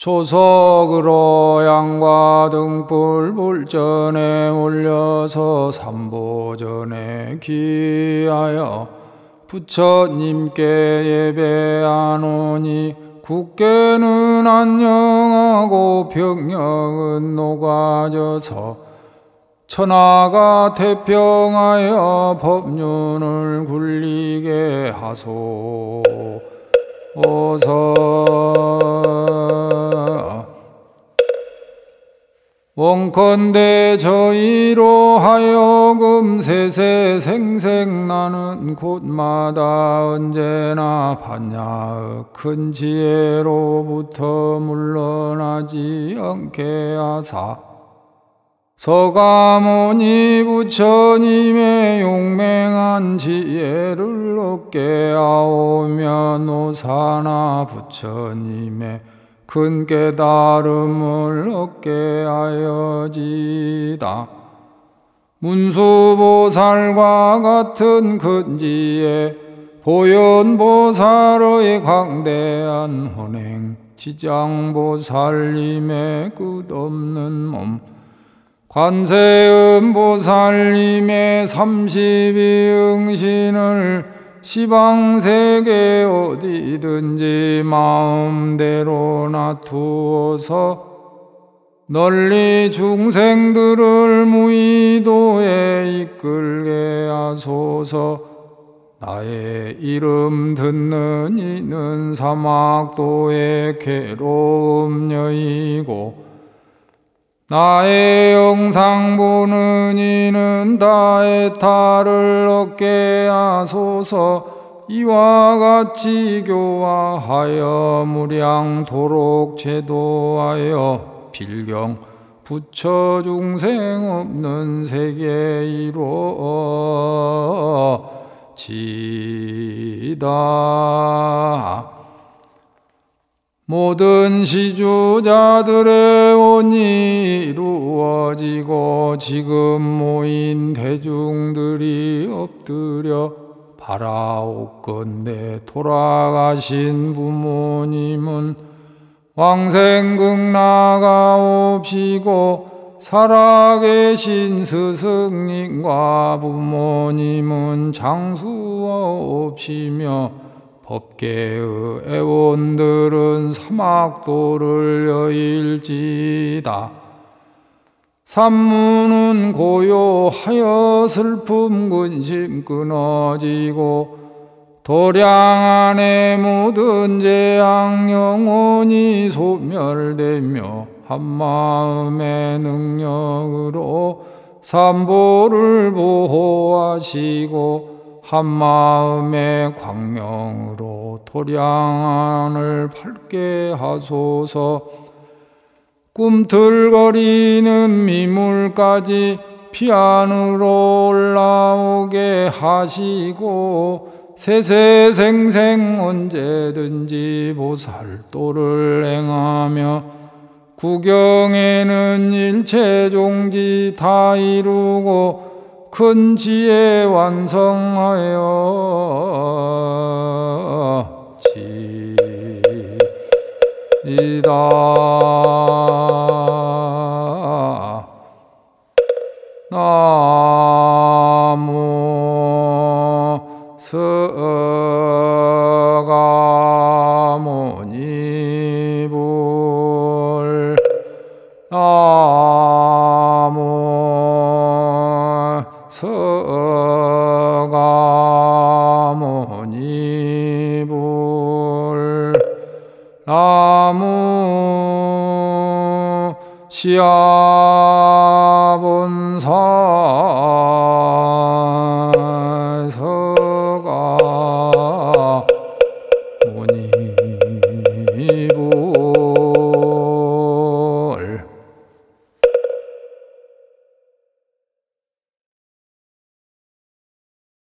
조석으로 양과 등불 불전에 올려서 삼보전에 기하여 부처님께 예배하노니 국계는 안녕하고 병력은 녹아져서 천하가 태평하여 법륜을 굴리게 하소. 어서 원컨대 저희로 하여금 세세 생생 나는 곳마다 언제나 반야의 큰 지혜로부터 물러나지 않게 하사. 서가모니 부처님의 용맹한 지혜를 얻게 하오며 노사나 부처님의 큰 깨달음을 얻게 하여지다. 문수보살과 같은 근지에 보현보살의 광대한 혼행 지장보살님의 끝없는 몸 관세음보살님의 삼십이 응신을 시방세계 어디든지 마음대로 놔두어서 널리 중생들을 무의도에 이끌게 하소서. 나의 이름 듣는 이는 사막도의 괴로움 여이고 나의 영상 보는 이는 다의 탈을 얻게 하소서. 이와 같이 교화하여 무량도록 제도하여 필경 부처 중생 없는 세계 이루어지다. 모든 시주자들의 원이 이루어지고 지금 모인 대중들이 엎드려 바라옵건대 돌아가신 부모님은 왕생극 나가옵시고 살아계신 스승님과 부모님은 장수옵시며 법계의 애원들은 사막도를 여일지다. 산문은 고요하여 슬픔 근심 끊어지고 도량 안에 묻은 재앙 영원히 소멸되며 한마음의 능력으로 삼보를 보호하시고 한 마음의 광명으로 도량안을 밝게 하소서. 꿈틀거리는 미물까지 피안으로 올라오게 하시고 세세생생 언제든지 보살도를 행하며 구경에는 일체 종지 다 이루고 큰 지혜 완성하여 지이다. 나무 서가모니 불 나 나무 시아본사서가 모니부